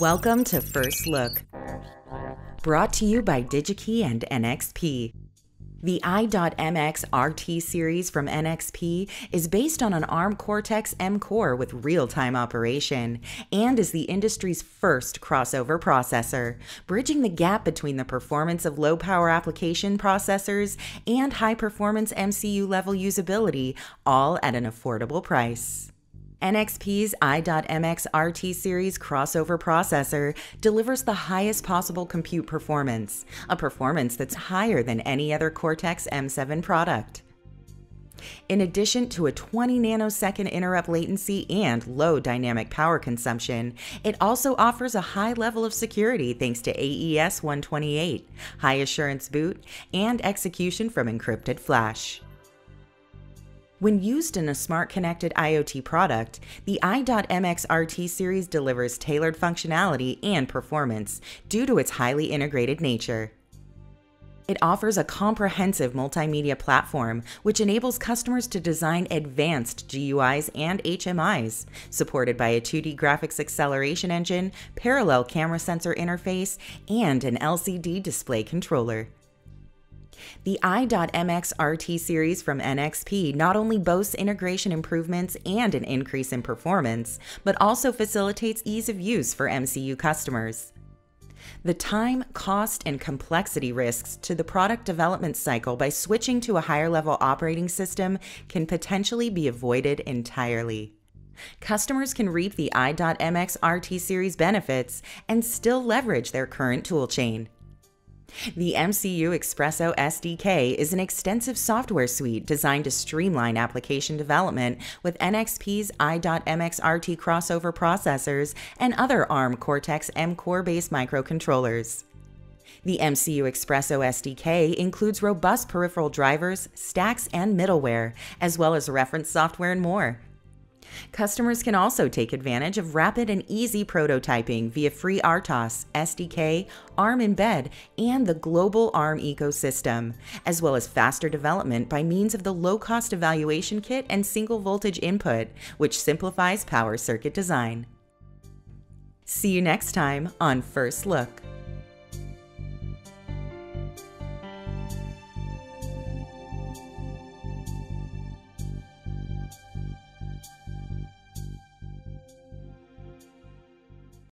Welcome to First Look, brought to you by DigiKey and NXP. The i.MX RT series from NXP is based on an ARM Cortex M core with real time operation and is the industry's first crossover processor, bridging the gap between the performance of low power application processors and high performance MCU level usability, all at an affordable price. NXP's i.MX RT series crossover processor delivers the highest possible compute performance, a performance that's higher than any other Cortex M7 product. In addition to a 20 nanosecond interrupt latency and low dynamic power consumption, it also offers a high level of security thanks to AES 128, high assurance boot, and execution from encrypted flash. When used in a smart connected IoT product, the i.MX RT series delivers tailored functionality and performance due to its highly integrated nature. It offers a comprehensive multimedia platform which enables customers to design advanced GUIs and HMIs, supported by a 2D graphics acceleration engine, parallel camera sensor interface, and an LCD display controller. The i.MX RT series from NXP not only boasts integration improvements and an increase in performance, but also facilitates ease of use for MCU customers. The time, cost, and complexity risks to the product development cycle by switching to a higher level operating system can potentially be avoided entirely. Customers can reap the i.MX RT series benefits and still leverage their current toolchain. The MCUXpresso SDK is an extensive software suite designed to streamline application development with NXP's i.MX RT crossover processors and other ARM Cortex M core based microcontrollers. The MCUXpresso SDK includes robust peripheral drivers, stacks, and middleware, as well as reference software and more. Customers can also take advantage of rapid and easy prototyping via FreeRTOS, SDK, ARM Mbed, and the global ARM ecosystem, as well as faster development by means of the low cost evaluation kit and single voltage input, which simplifies power circuit design. See you next time on First Look.